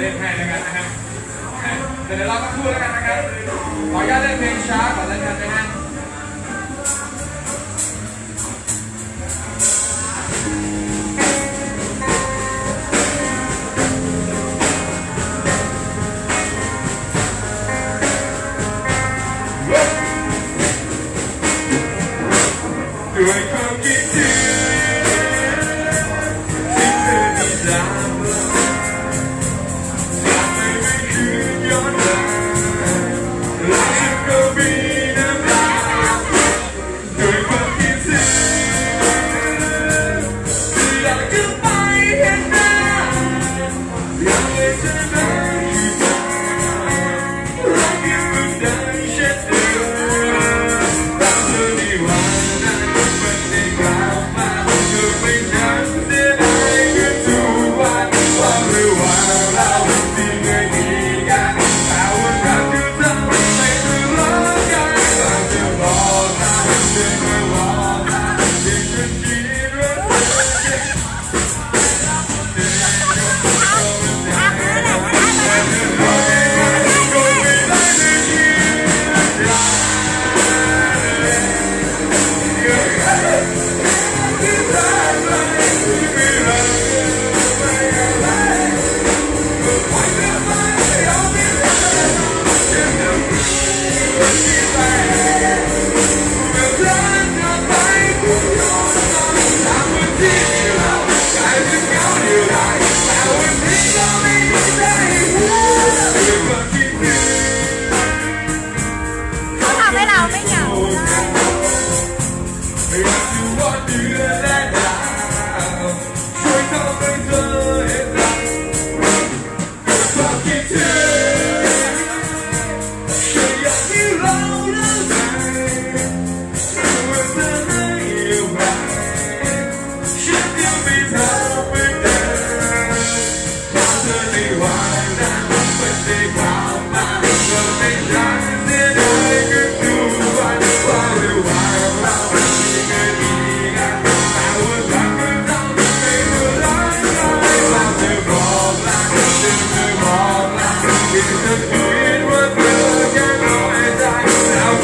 เล่นให้แล้วกันนะฮะเดี๋ยวเราก็พูดแล้วกันนะครับ ขออนุญาตเล่นเพลงช้าก่อนแล้วกันนะฮะ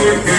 you.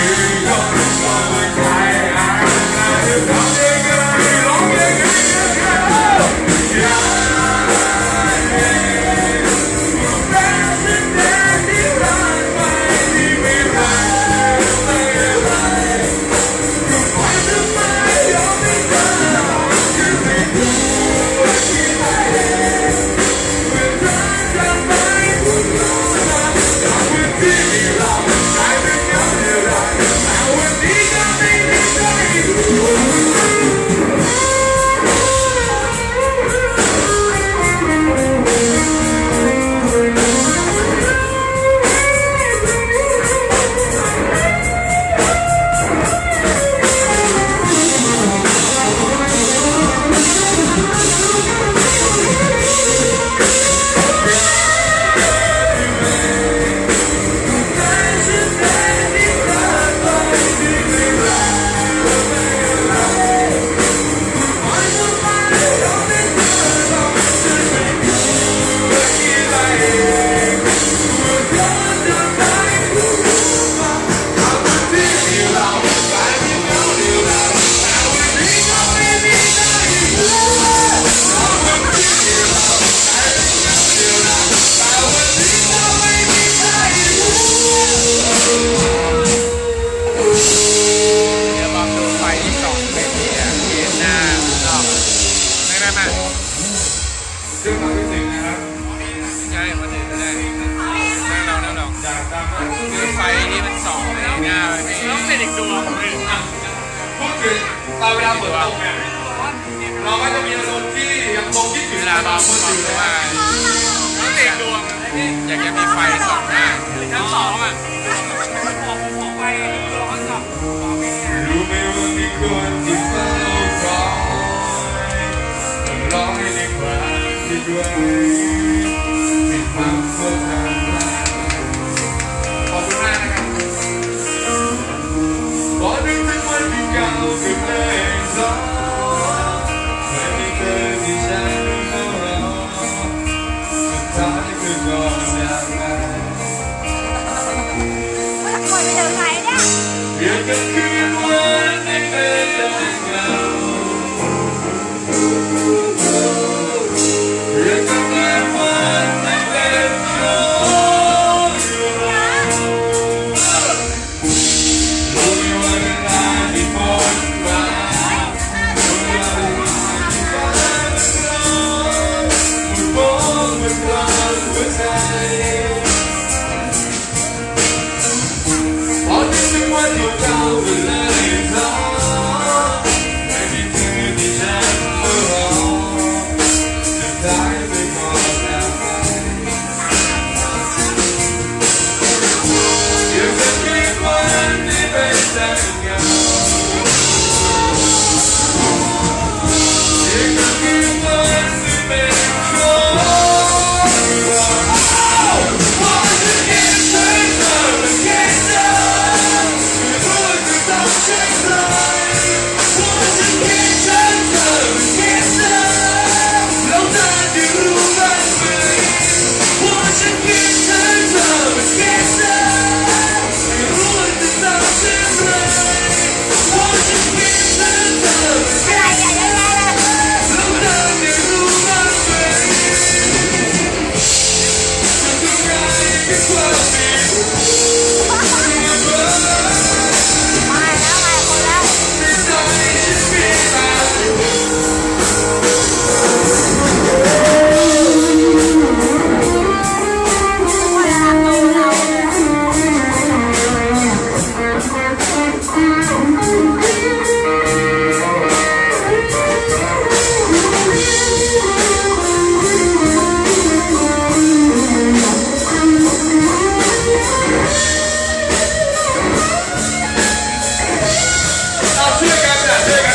อะมันออรู้ไหมว่ามีคนที่เฝ้ารอรอให้ได้ความคิดว้ sense 안 돼.